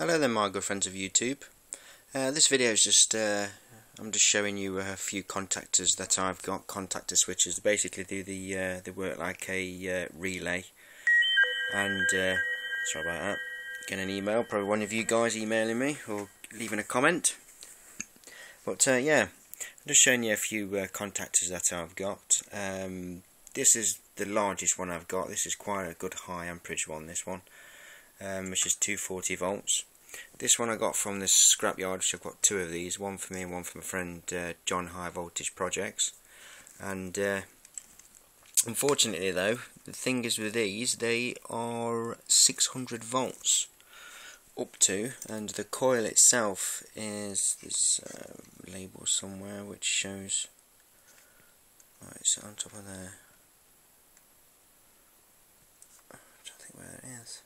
Hello there my good friends of YouTube. Uh, this video is just, uh, I'm just showing you a few contactors that I've got, contactor switches. Basically do the, uh, they work like a uh, relay. And, uh, sorry about that, getting an email, probably one of you guys emailing me or leaving a comment. But uh, yeah, I'm just showing you a few contactors that I've got. Um, this is the largest one I've got. This is quite a good high amperage one, this one. Um, which is 240 volts. This one I got from the scrapyard, which I've got two of these, one for me and one for my friend uh, John High Voltage Projects. And uh, unfortunately though, the thing is with these, they are 600 volts up to, and the coil itself is this uh, label somewhere which shows, right, it's on top of there. I think where it is.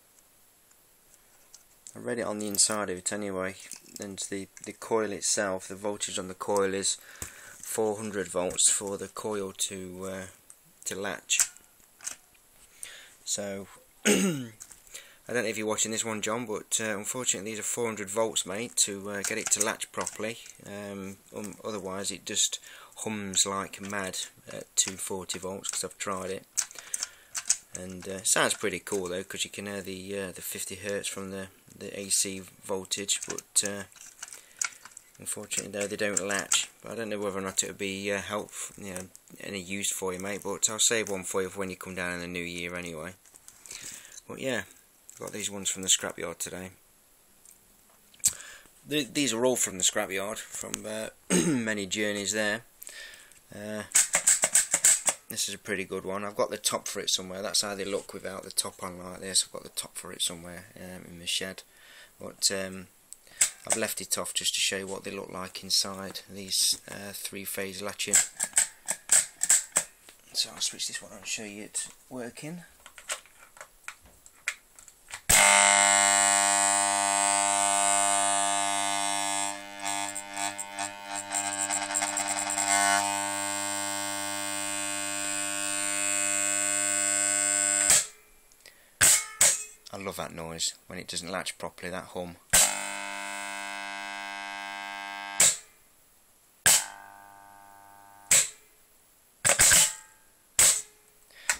I read it on the inside of it anyway, and the, the coil itself, the voltage on the coil is 400 volts for the coil to uh, to latch. So, I don't know if you're watching this one, John, but uh, unfortunately these are 400 volts, mate, to uh, get it to latch properly. Um, um, otherwise, it just hums like mad at 240 volts because I've tried it and uh, sounds pretty cool though because you can hear the uh, the 50 hertz from the the AC voltage but uh, unfortunately though they don't latch. But I don't know whether or not it would be uh, helpful you know any use for you mate but I'll save one for you for when you come down in the new year anyway. But yeah got these ones from the scrapyard today. The, these are all from the scrapyard from uh, many journeys there. Uh, this is a pretty good one. I've got the top for it somewhere. That's how they look without the top on like this. I've got the top for it somewhere um, in the shed. But um, I've left it off just to show you what they look like inside these uh, three-phase latching. So I'll switch this one on and show you it working. I love that noise when it doesn't latch properly, that hum.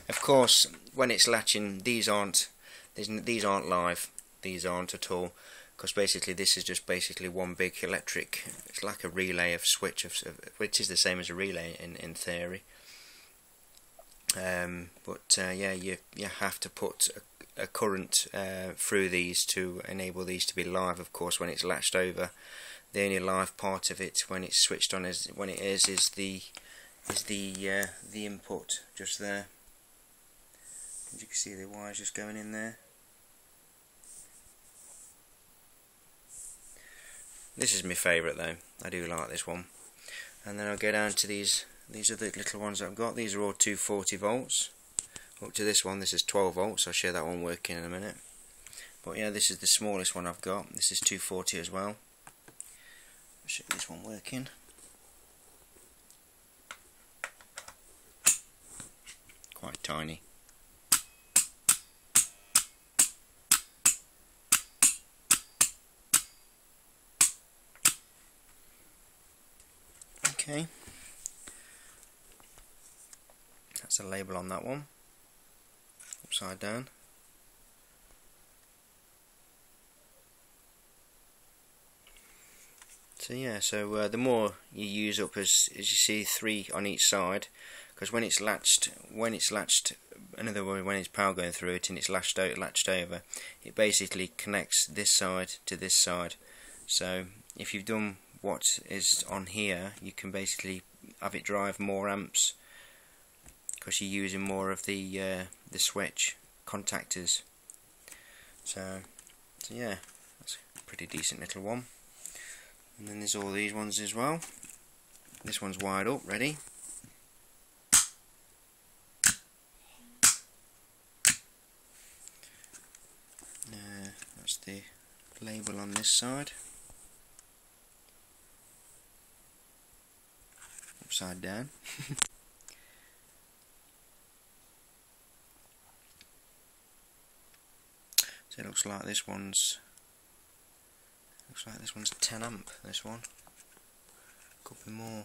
Of course, when it's latching, these aren't these these aren't live. These aren't at all, because basically this is just basically one big electric. It's like a relay of switch, of, which is the same as a relay in in theory. Um, but uh, yeah, you you have to put a a current uh, through these to enable these to be live of course when it's latched over. The only live part of it when it's switched on is when it is is the is the uh, the input just there. As you can see the wires just going in there. This is my favourite though. I do like this one. And then I'll go down to these these are the little ones I've got. These are all 240 volts. Up to this one this is 12 volts. I'll show that one working in a minute. But yeah this is the smallest one I've got. This is 240 as well. I'll show this one working. Quite tiny. Okay that's a label on that one upside down. So yeah, so uh, the more you use up as, as you see three on each side, because when it's latched, when it's latched, another way when it's power going through it and it's latched out, latched over, it basically connects this side to this side. So if you've done what is on here, you can basically have it drive more amps because you're using more of the uh, the switch contactors. So, so yeah that's a pretty decent little one. And then there's all these ones as well. This one's wired up. Ready? Uh, that's the label on this side. Upside down So it looks like this one's looks like this one's 10 amp this one could be more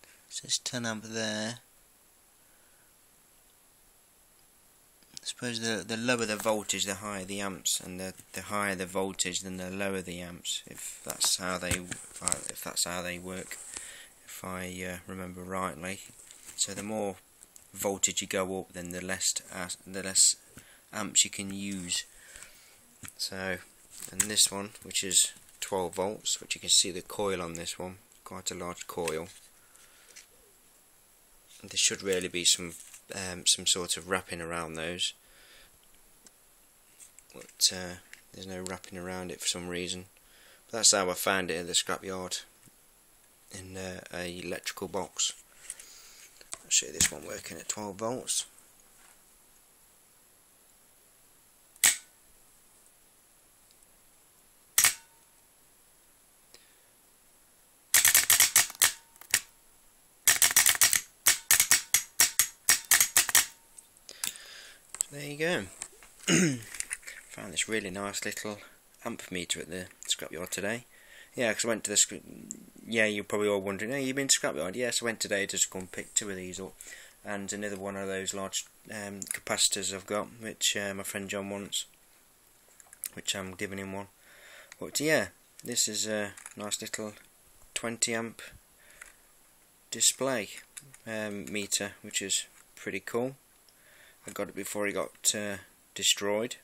it says 10 amp there I suppose the the lower the voltage, the higher the amps, and the the higher the voltage, then the lower the amps. If that's how they if that's how they work, if I uh, remember rightly. So the more voltage you go up, then the less uh, the less amps you can use. So, and this one, which is 12 volts, which you can see the coil on this one, quite a large coil. There should really be some um, some sort of wrapping around those but uh, there's no wrapping around it for some reason but that's how I found it at the scrapyard in uh, a electrical box I'll show this one working at 12 volts there you go. Found this really nice little amp meter at the scrapyard today. Yeah, because I went to the yeah, you're probably all wondering, hey, you've been to scrapyard? Yes, I went today to and pick two of these up, and another one of those large um, capacitors I've got, which uh, my friend John wants, which I'm giving him one. But yeah, this is a nice little 20 amp display um, meter, which is pretty cool. I got it before it got uh, destroyed.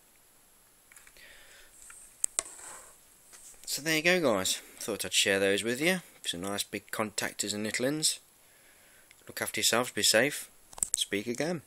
So there you go guys, thought I'd share those with you, some nice big contactors and little ins. Look after yourselves, be safe, speak again.